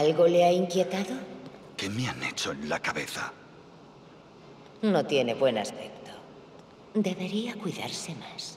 ¿Algo le ha inquietado? ¿Qué me han hecho en la cabeza? No tiene buen aspecto. Debería cuidarse más.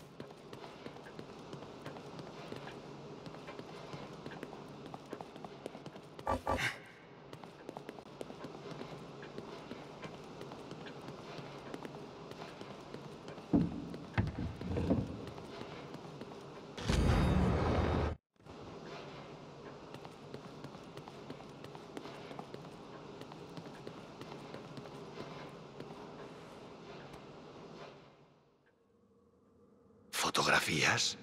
¿Fotografías?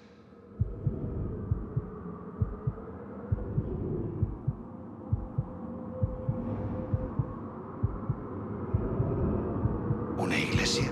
¿Una iglesia?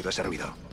¿Qué ha sido ese ruido?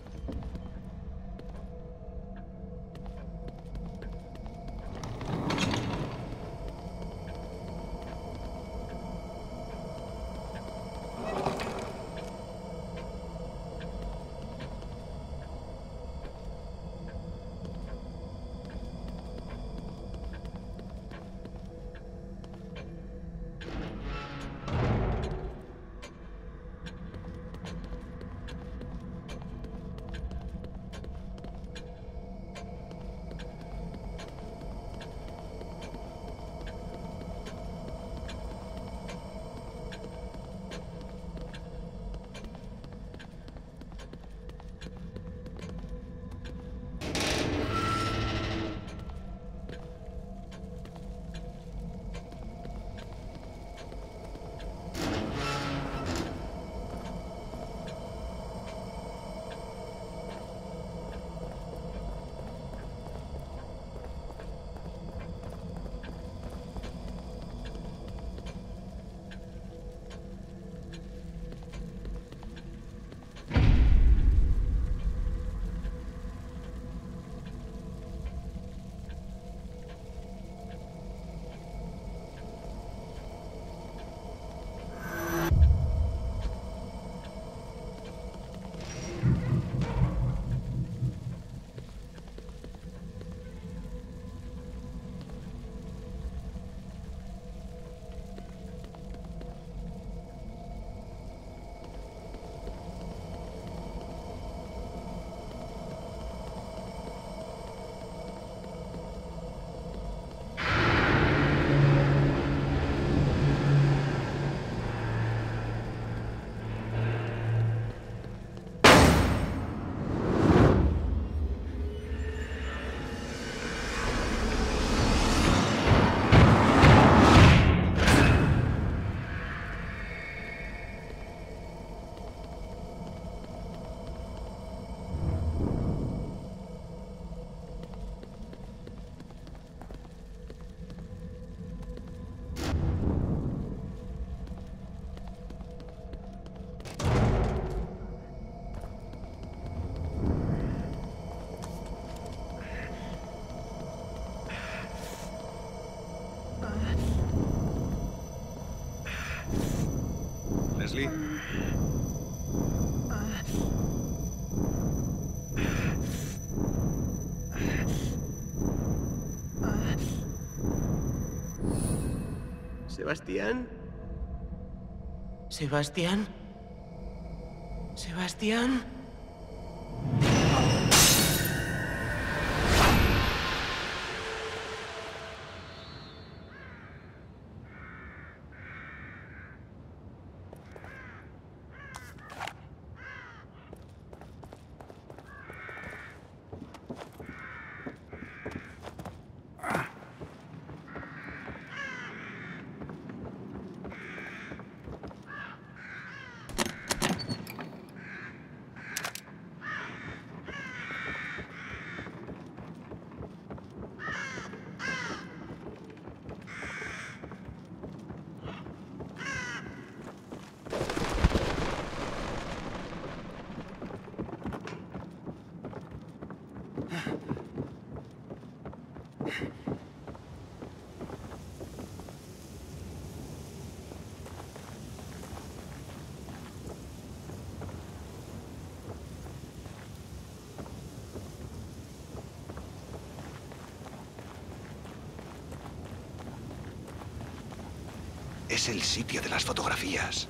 Sebastián. Sebastián. Sebastián. Es el sitio de las fotografías.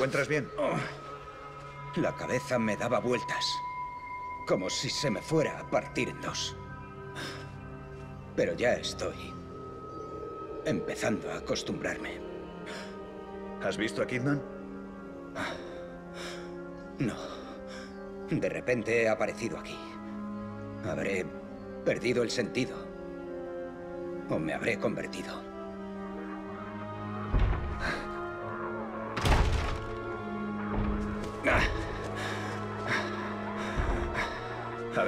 Encuentras bien? La cabeza me daba vueltas, como si se me fuera a partir en dos. Pero ya estoy empezando a acostumbrarme. ¿Has visto a Kidman? No. De repente he aparecido aquí. Habré perdido el sentido. O me habré convertido.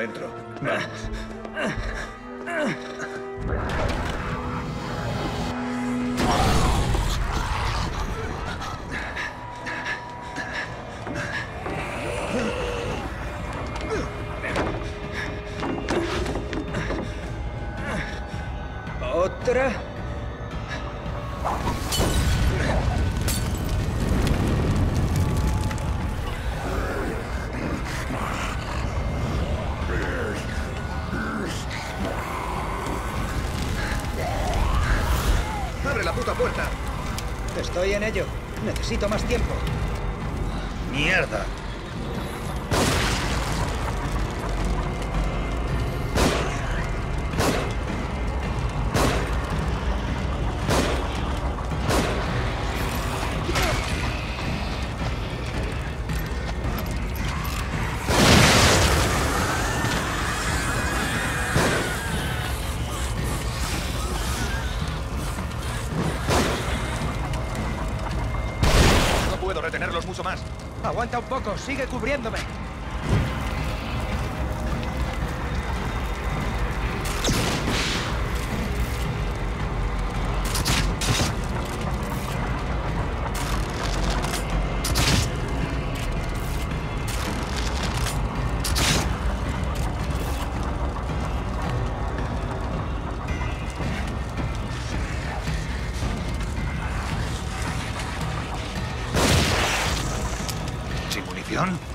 Adentro. Vamos. Necesito más tiempo. ¡Mierda! Sigue cubriéndome. ¿Sin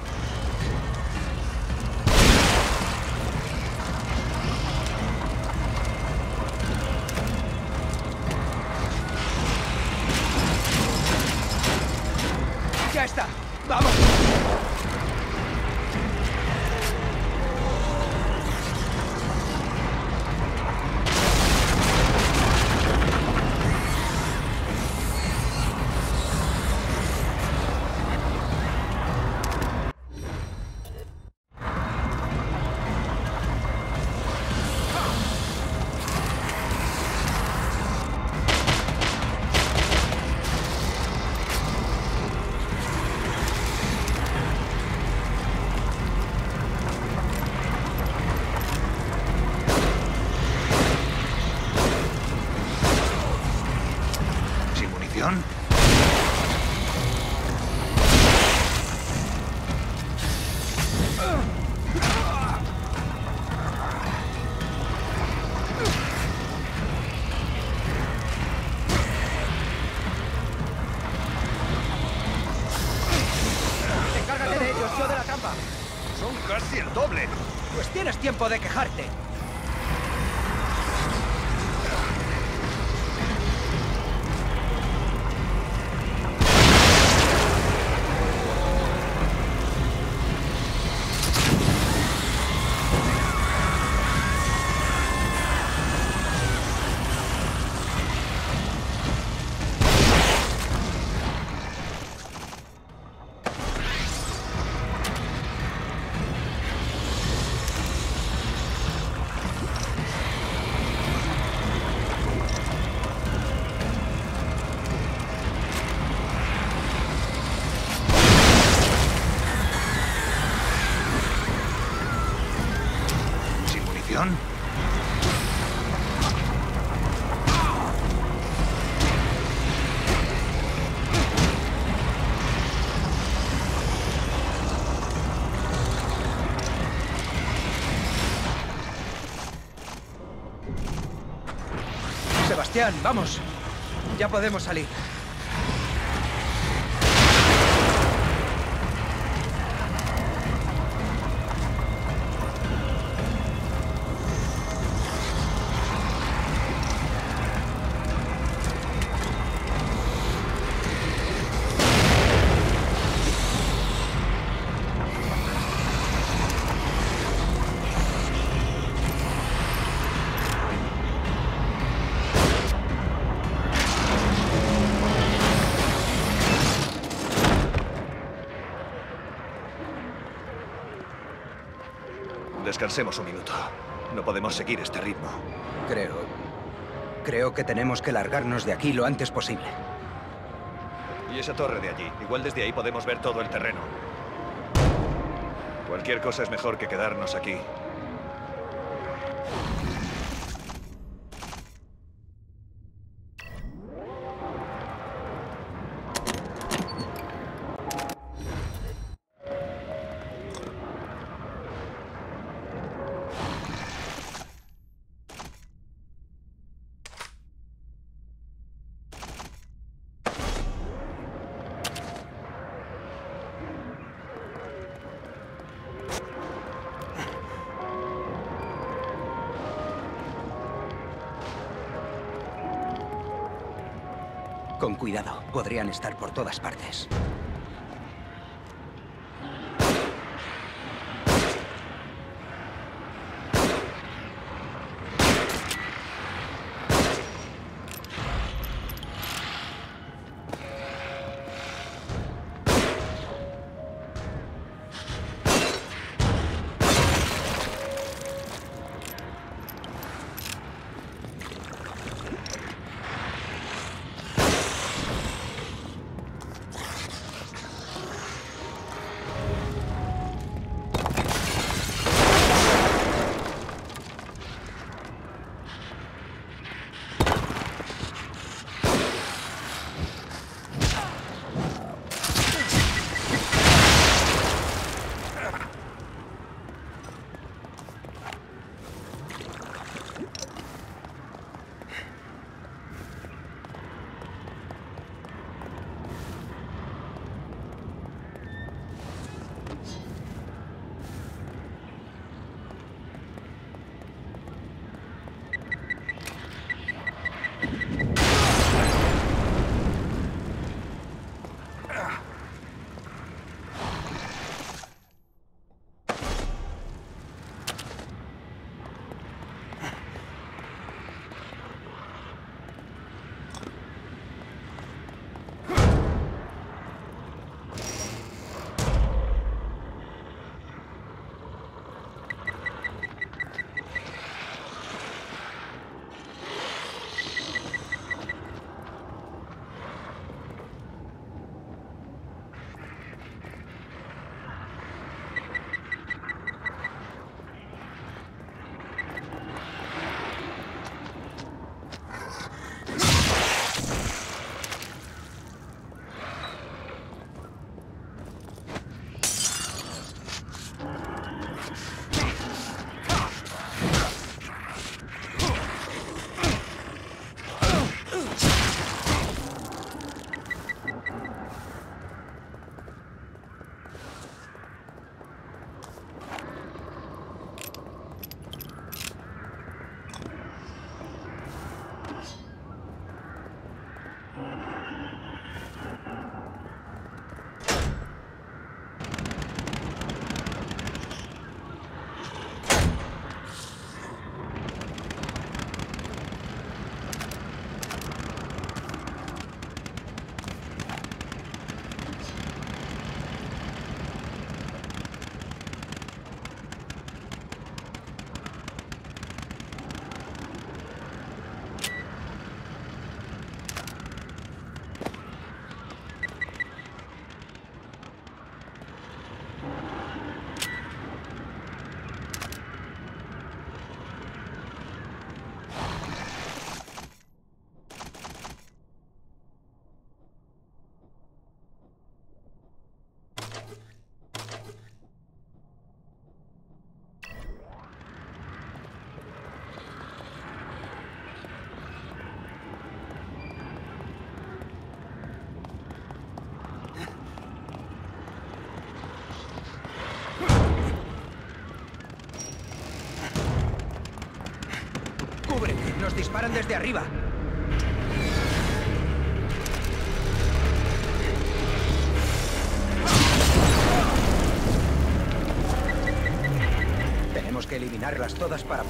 Vamos. Ya podemos salir. Descansemos un minuto. No podemos seguir este ritmo. Creo... Creo que tenemos que largarnos de aquí lo antes posible. Y esa torre de allí. Igual desde ahí podemos ver todo el terreno. Cualquier cosa es mejor que quedarnos aquí. Podrían estar por todas partes. Desde arriba. Tenemos que eliminarlas todas para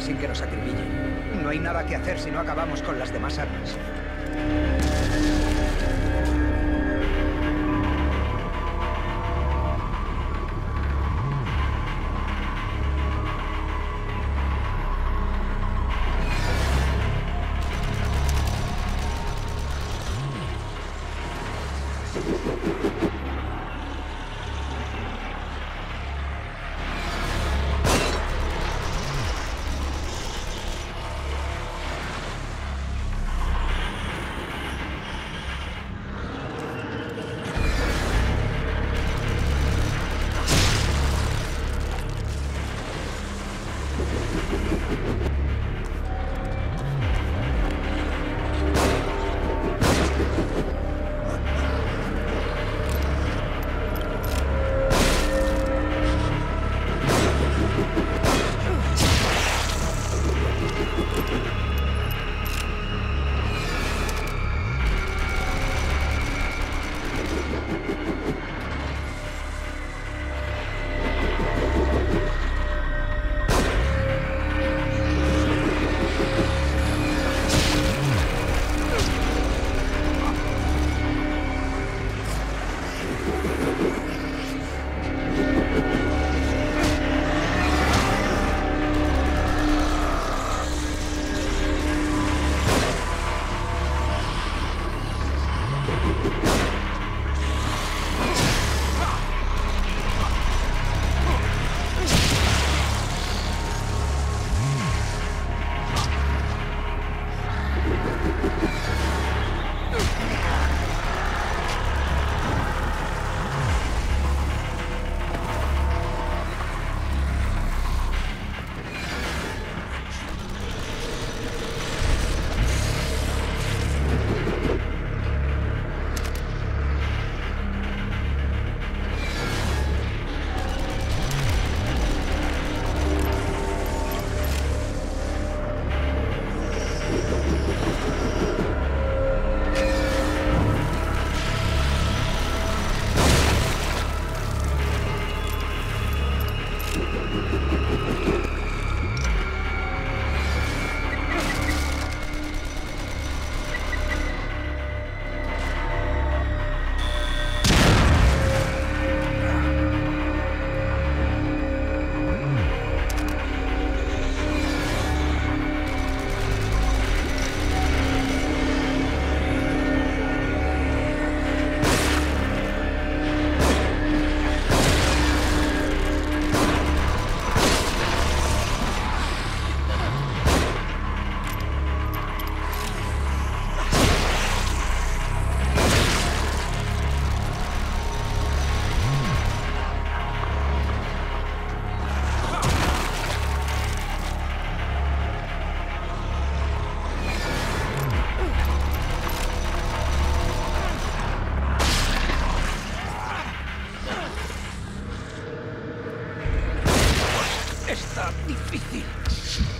sin que nos acribillen. No hay nada que hacer si no acabamos con las demás armas. tan difícil.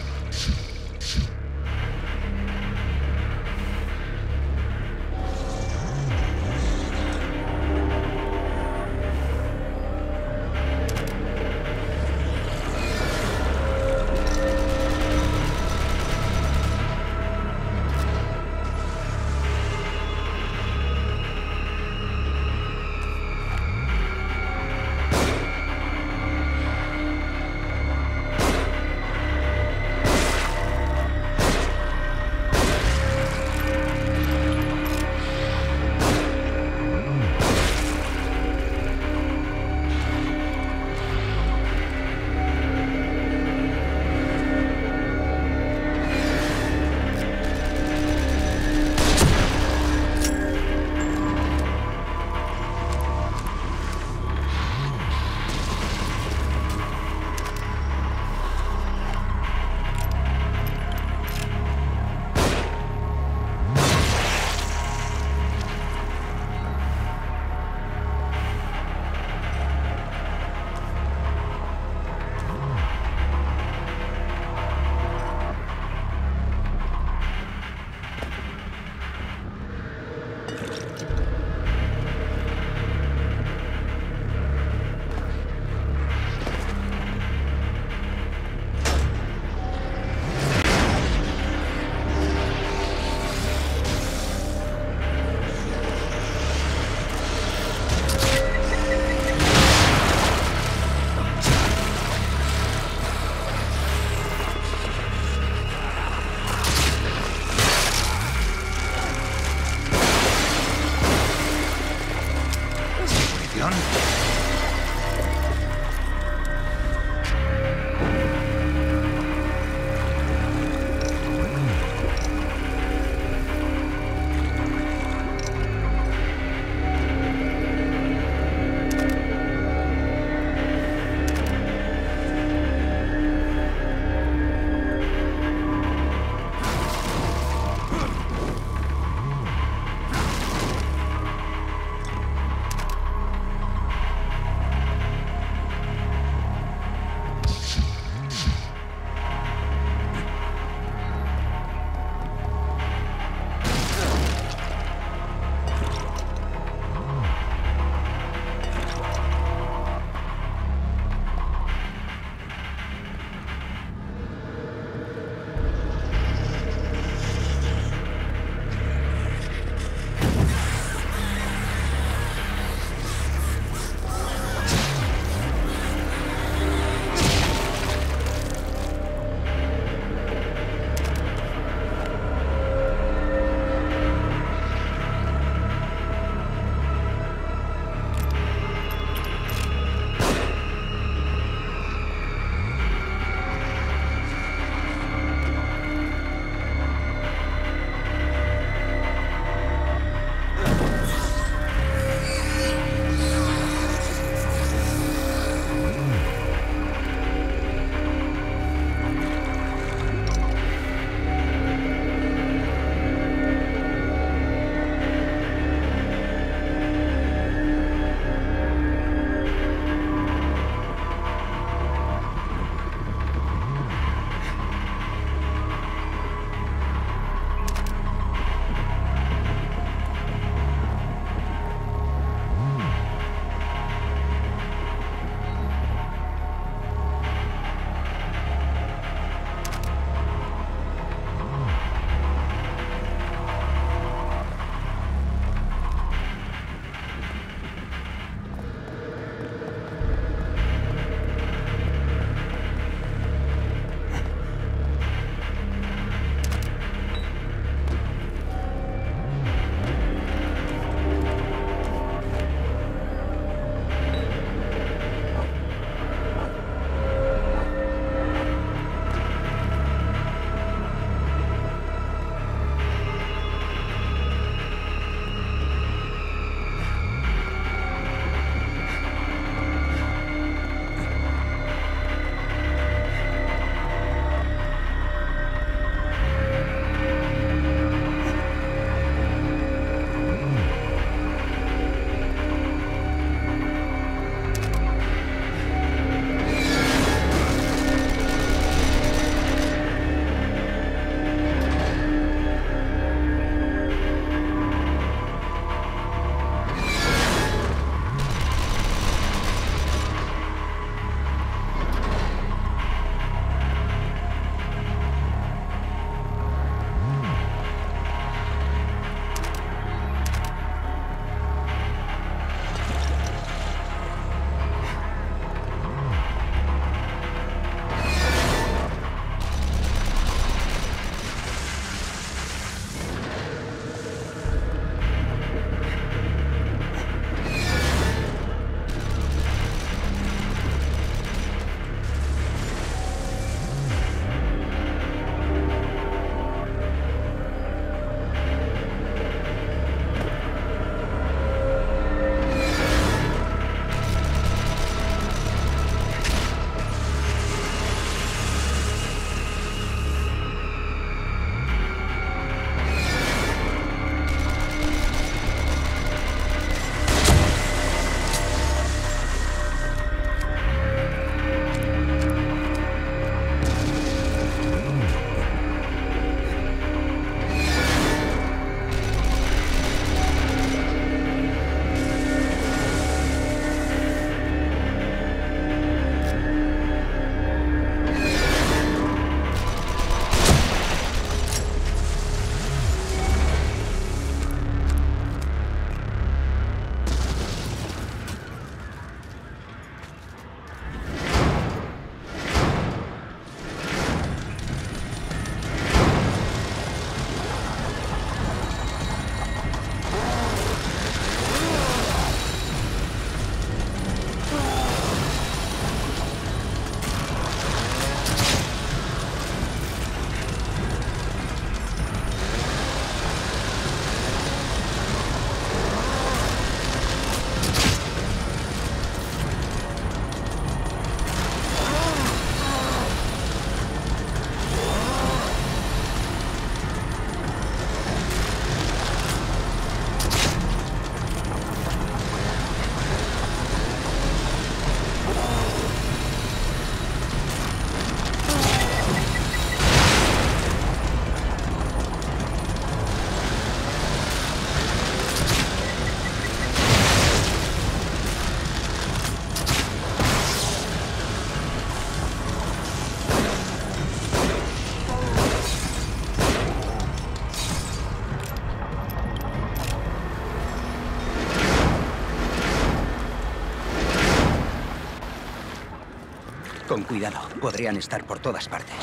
Con cuidado, podrían estar por todas partes.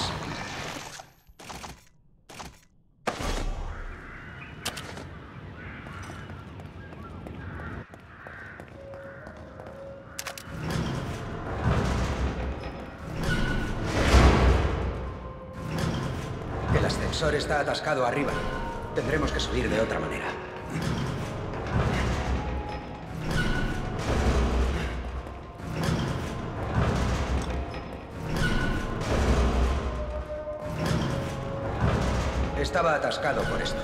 El ascensor está atascado arriba. Tendremos que subir de otra manera. Estaba atascado por esto.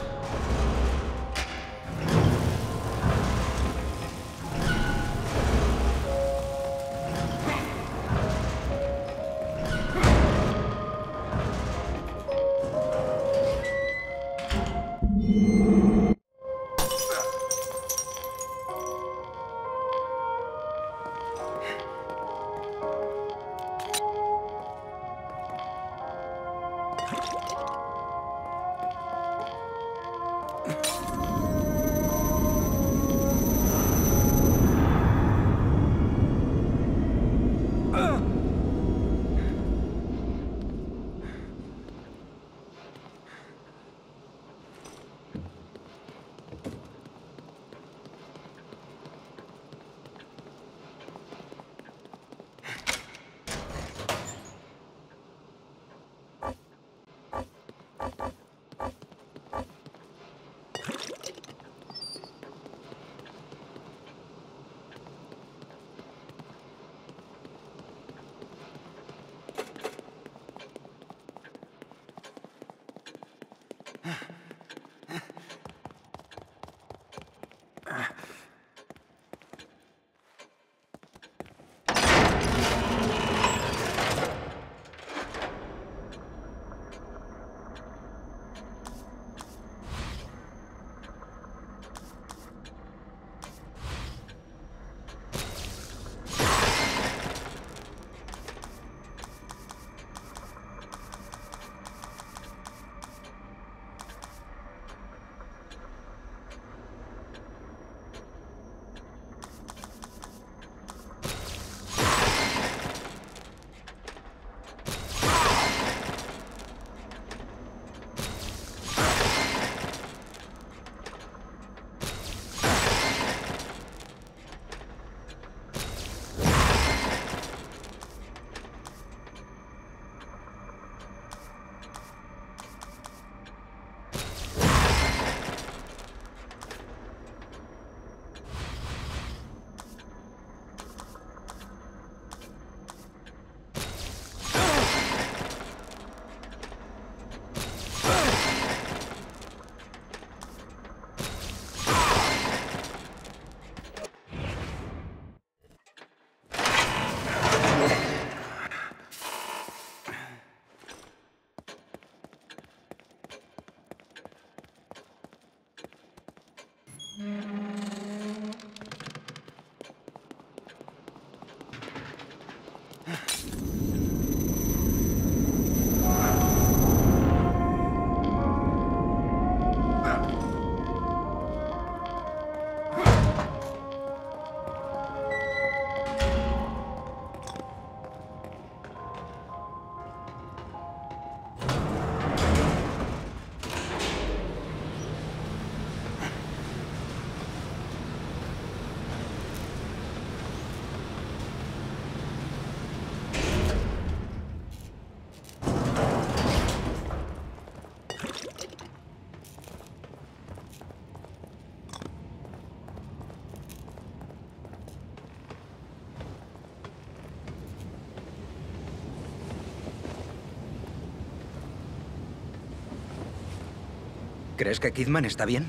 ¿Crees que Kidman está bien?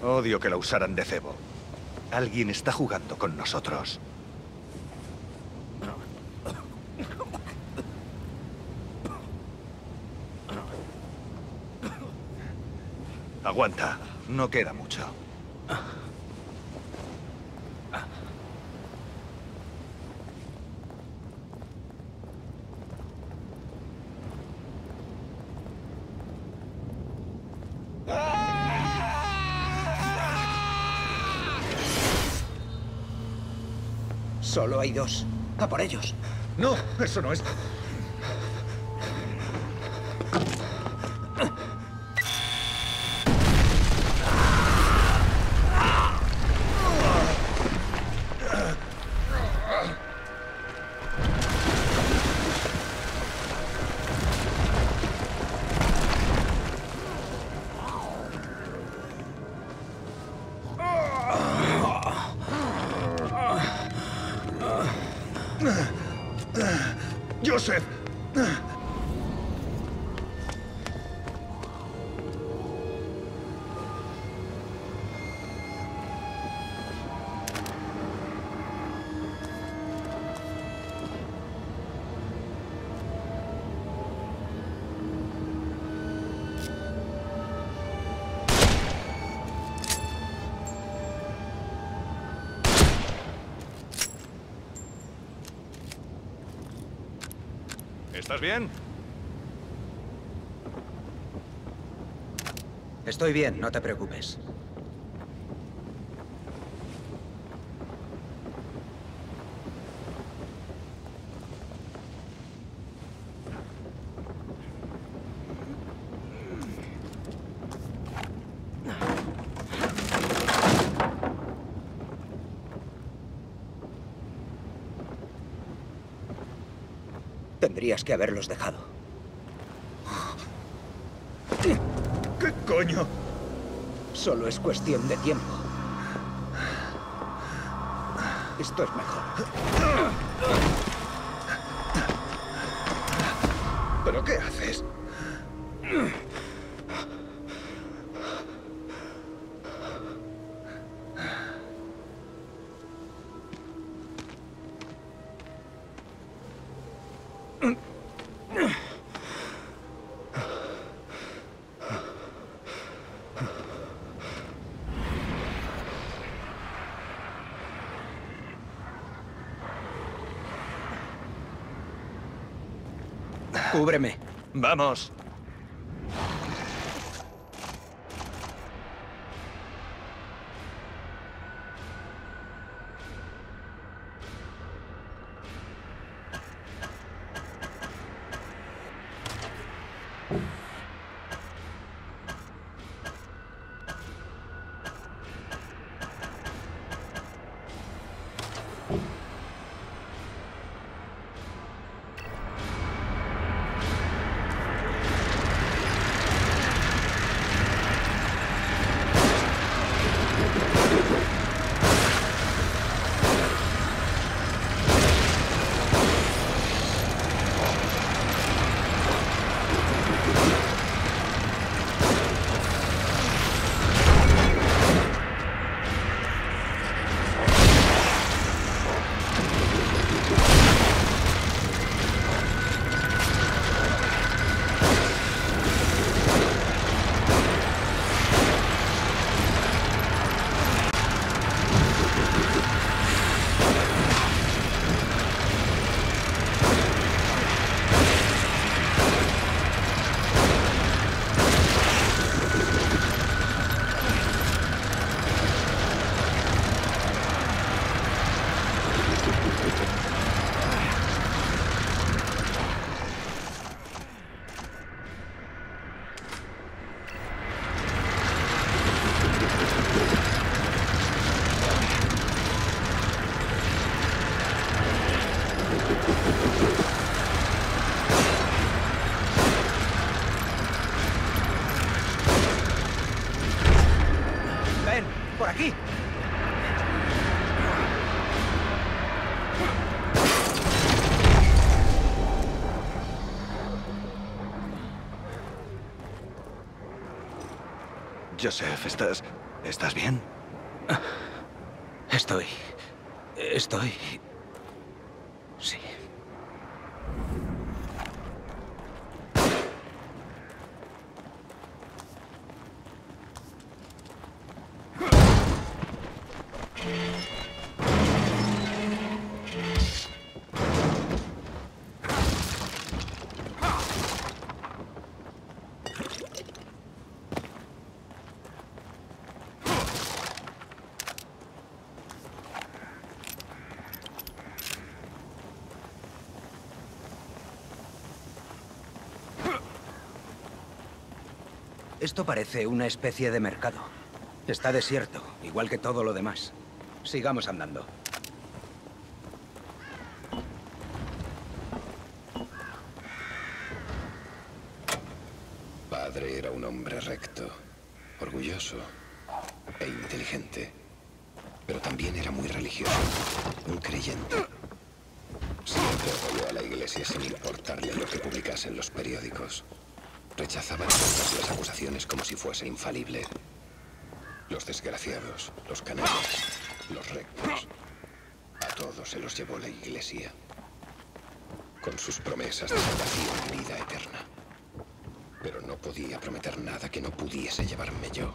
Odio que la usaran de cebo. Alguien está jugando con nosotros. Aguanta. No queda mucho. Solo hay dos. A por ellos. No, eso no es... ¿Estás bien? Estoy bien, no te preocupes. Que haberlos dejado. ¿Qué coño? Solo es cuestión de tiempo. Esto es mejor. ¿Pero qué haces? Cúbreme. Vamos. Joseph, ¿estás... ¿Estás bien? Estoy... Estoy... Esto parece una especie de mercado. Está desierto, igual que todo lo demás. Sigamos andando. Padre era un hombre recto, orgulloso e inteligente. Pero también era muy religioso, un creyente. Siempre apoyó a la iglesia sin importarle lo que publicasen los periódicos. Rechazaba todas las acusaciones como si fuese infalible. Los desgraciados, los canales, los rectos. A todos se los llevó la iglesia. Con sus promesas de salvación y vida eterna. Pero no podía prometer nada que no pudiese llevarme yo.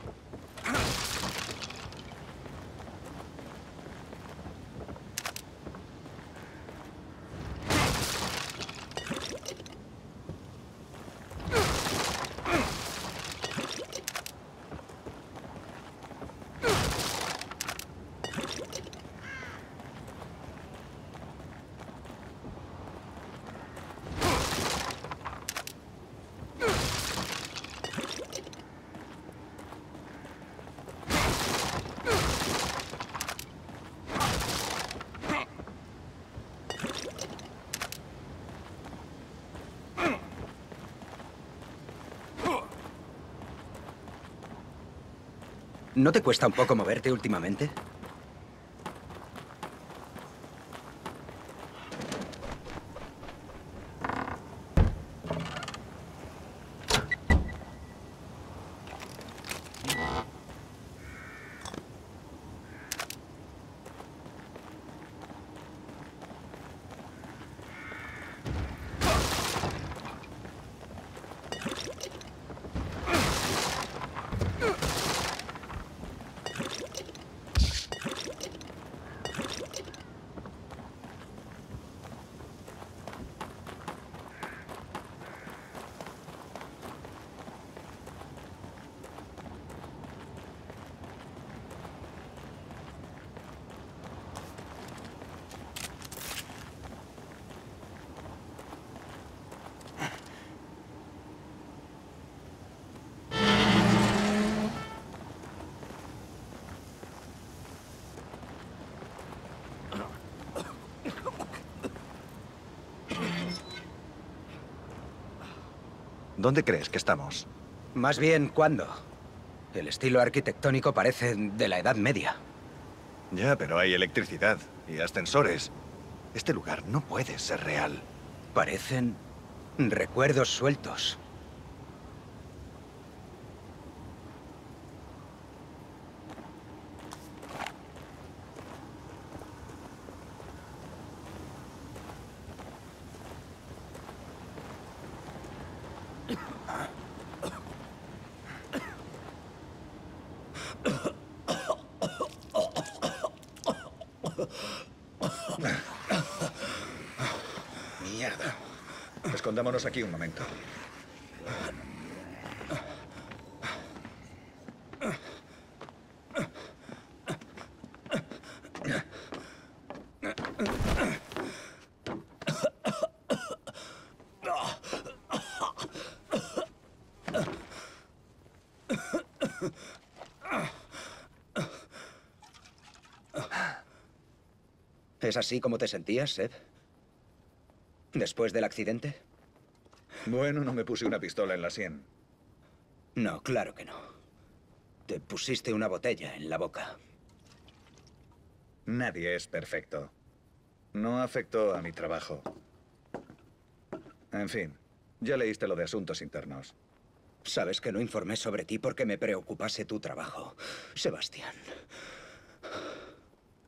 ¿No te cuesta un poco moverte últimamente? ¿Dónde crees que estamos? Más bien, ¿cuándo? El estilo arquitectónico parece de la Edad Media. Ya, pero hay electricidad y ascensores. Este lugar no puede ser real. Parecen recuerdos sueltos. Aquí un momento. ¿Es así como te sentías, Seb? ¿Después del accidente? Bueno, no me puse una pistola en la sien. No, claro que no. Te pusiste una botella en la boca. Nadie es perfecto. No afectó a mi trabajo. En fin, ya leíste lo de asuntos internos. Sabes que no informé sobre ti porque me preocupase tu trabajo. Sebastián.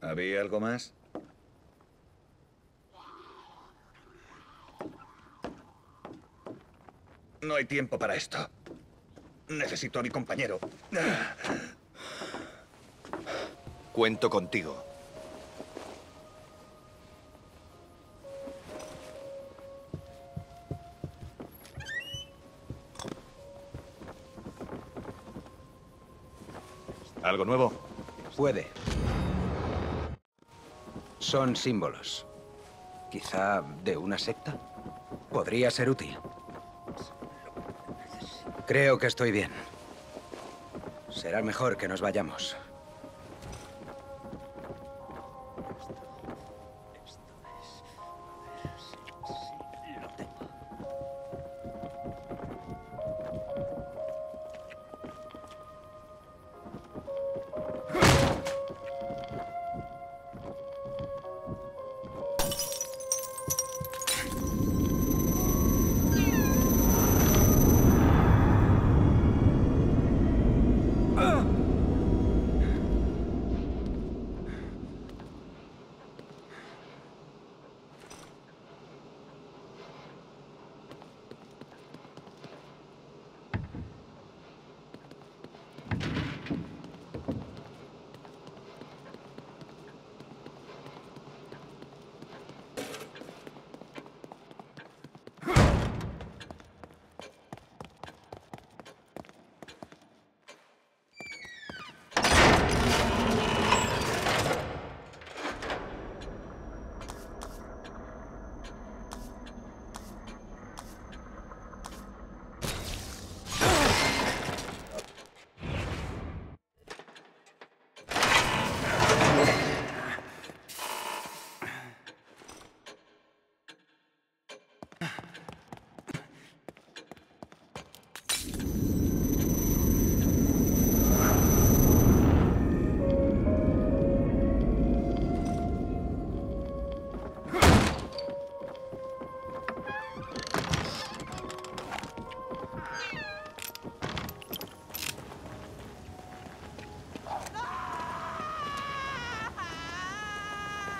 ¿Había algo más? No hay tiempo para esto. Necesito a mi compañero. Cuento contigo. ¿Algo nuevo? Puede. Son símbolos. Quizá de una secta. Podría ser útil. Creo que estoy bien. Será mejor que nos vayamos.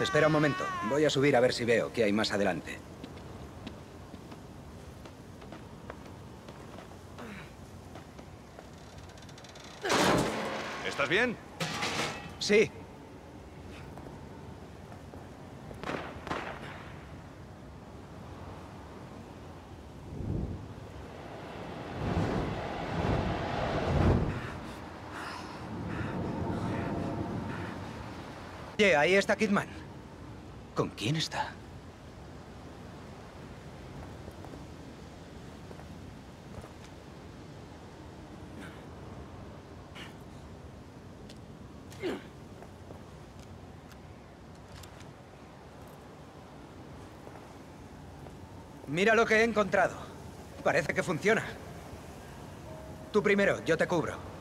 Espera un momento. Voy a subir a ver si veo qué hay más adelante. ¿Estás bien? Sí. Ahí está Kidman. ¿Con quién está? Mira lo que he encontrado. Parece que funciona. Tú primero, yo te cubro.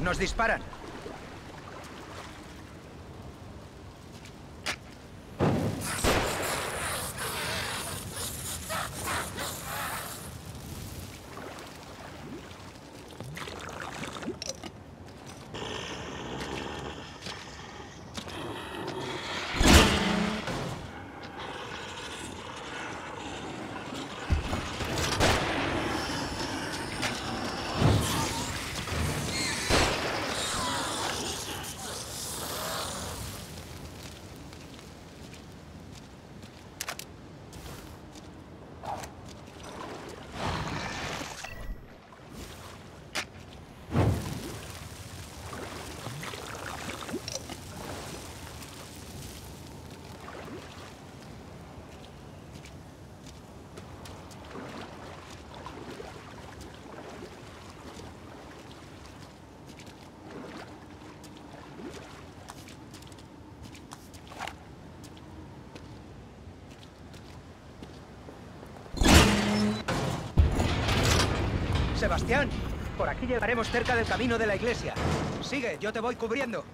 Nos disparan. Sebastián, por aquí llegaremos cerca del camino de la iglesia. Sigue, yo te voy cubriendo.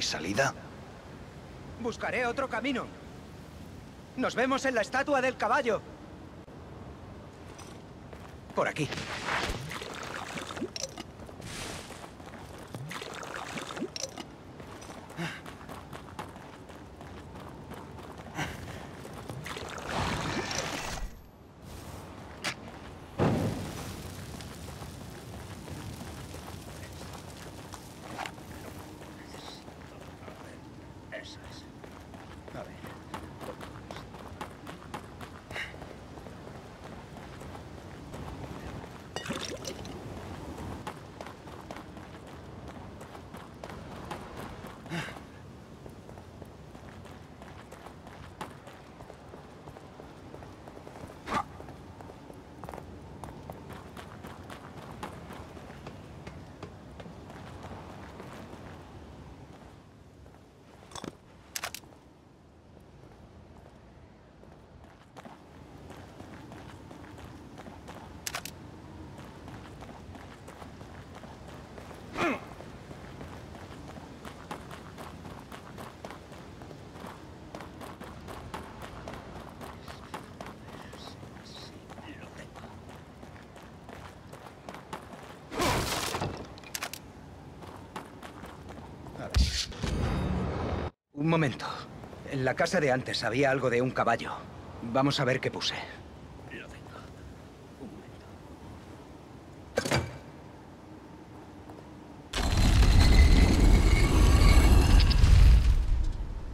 Hay salida? Buscaré otro camino. Nos vemos en la estatua del caballo. Por aquí. Eso es. A ver. A ver. Un momento. En la casa de antes había algo de un caballo. Vamos a ver qué puse. Lo tengo. Un momento.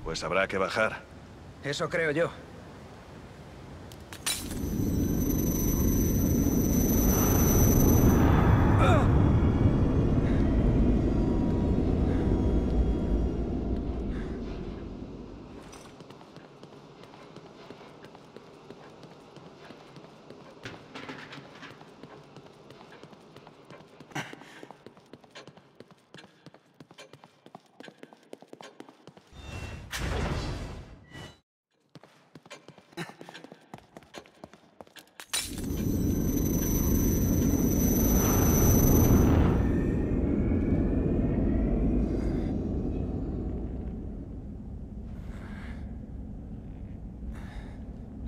Pues habrá que bajar. Eso creo yo.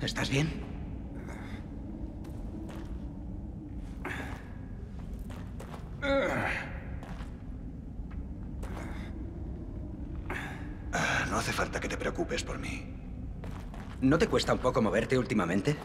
¿Estás bien? Ah, No hace falta que te preocupes por mí. ¿No te cuesta un poco moverte últimamente?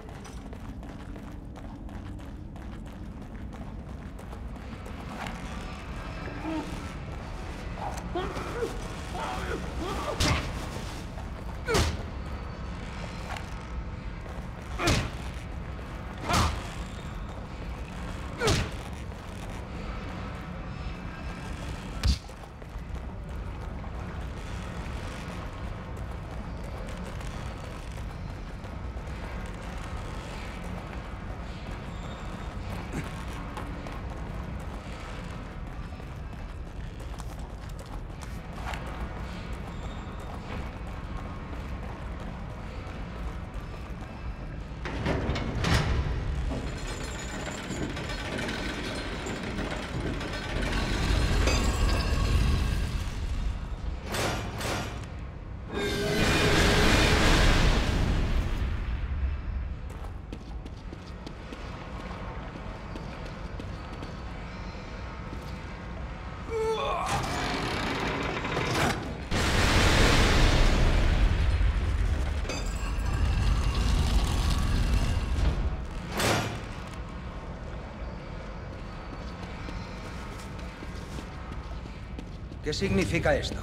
¿Qué significa esto?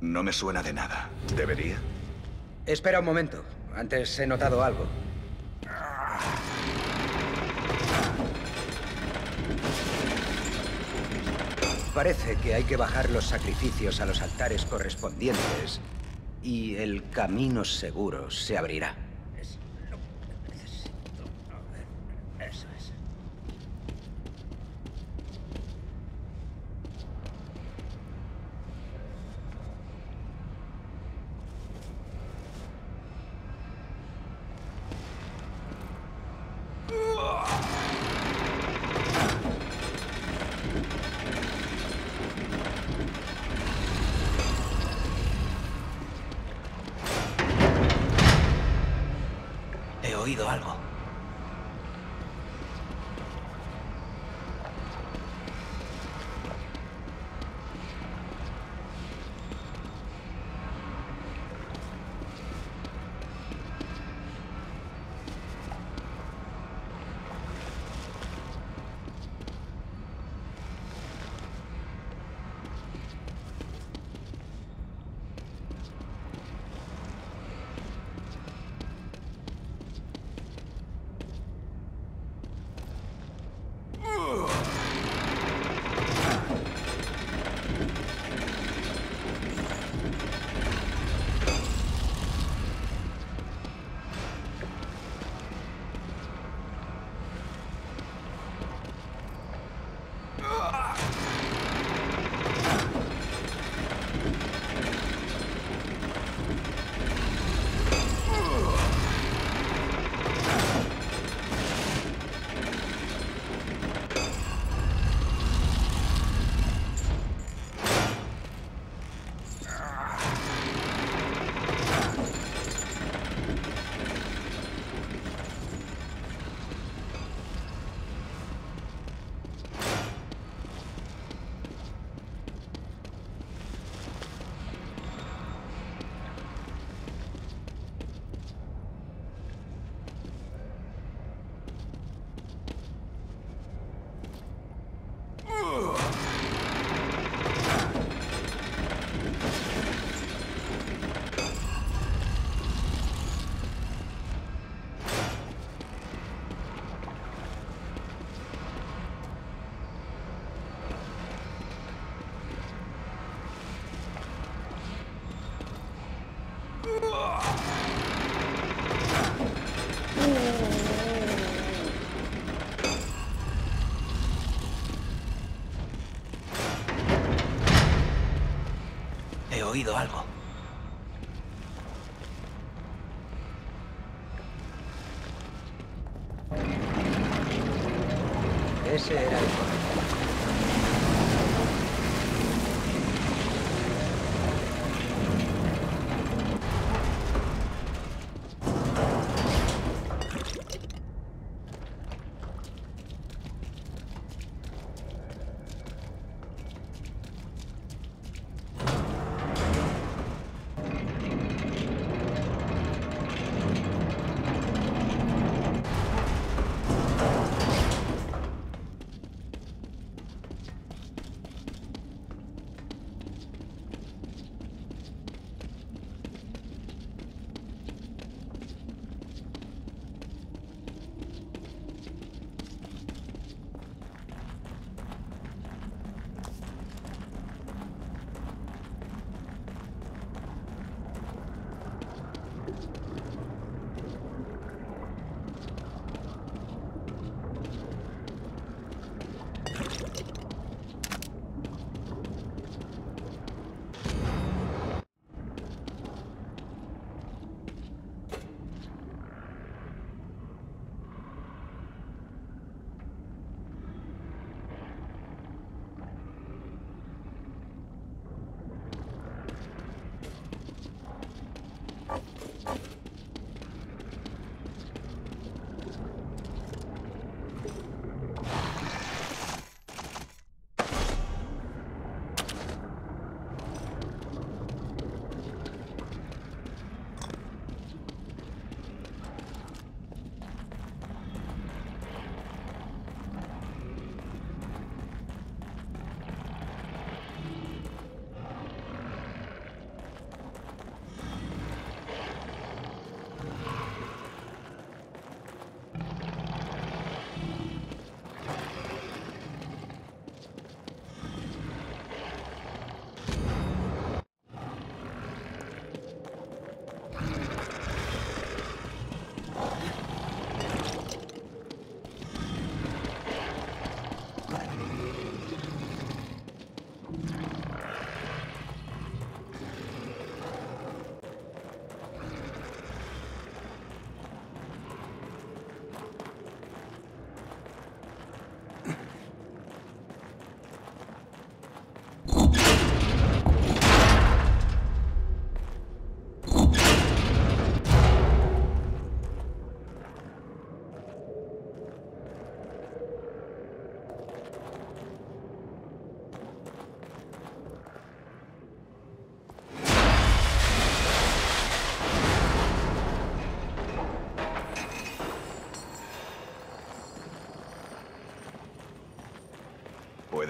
No me suena de nada. ¿Debería? Espera un momento. Antes he notado algo. Parece que hay que bajar los sacrificios a los altares correspondientes y el camino seguro se abrirá. Algo.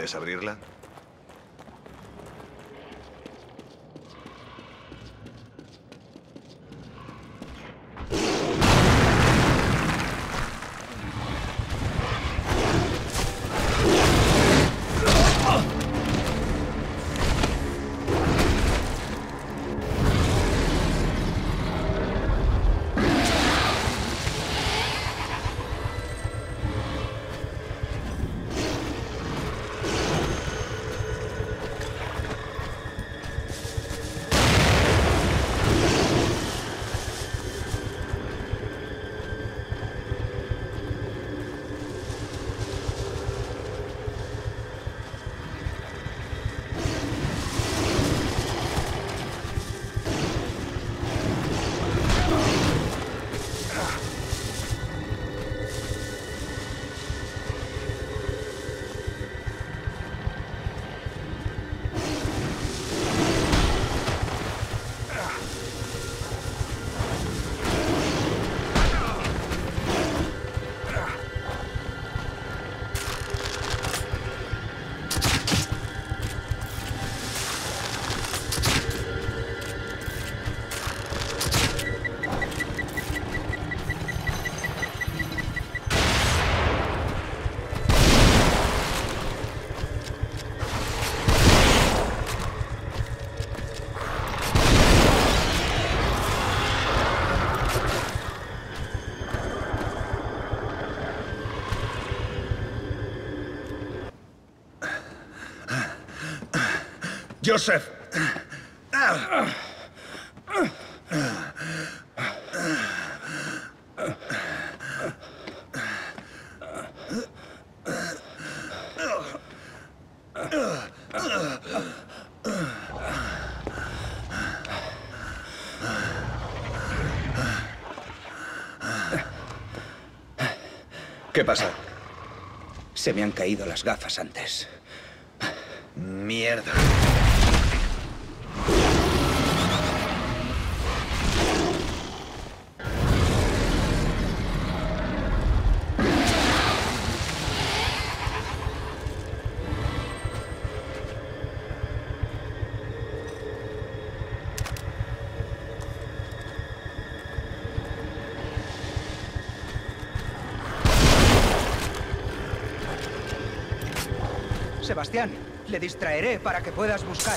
¿Puedes abrirla? Joseph. ¿Qué pasa? Se me han caído las gafas antes. Mierda. Sebastián, le distraeré para que puedas buscar.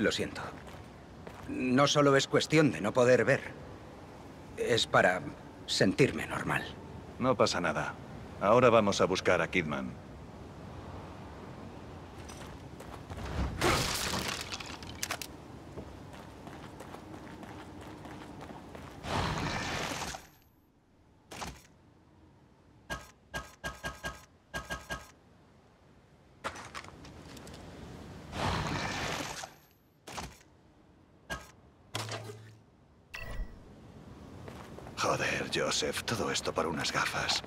Lo siento. No solo es cuestión de no poder ver. Es para sentirme normal. No pasa nada. Ahora vamos a buscar a Kidman. Joseph, todo esto por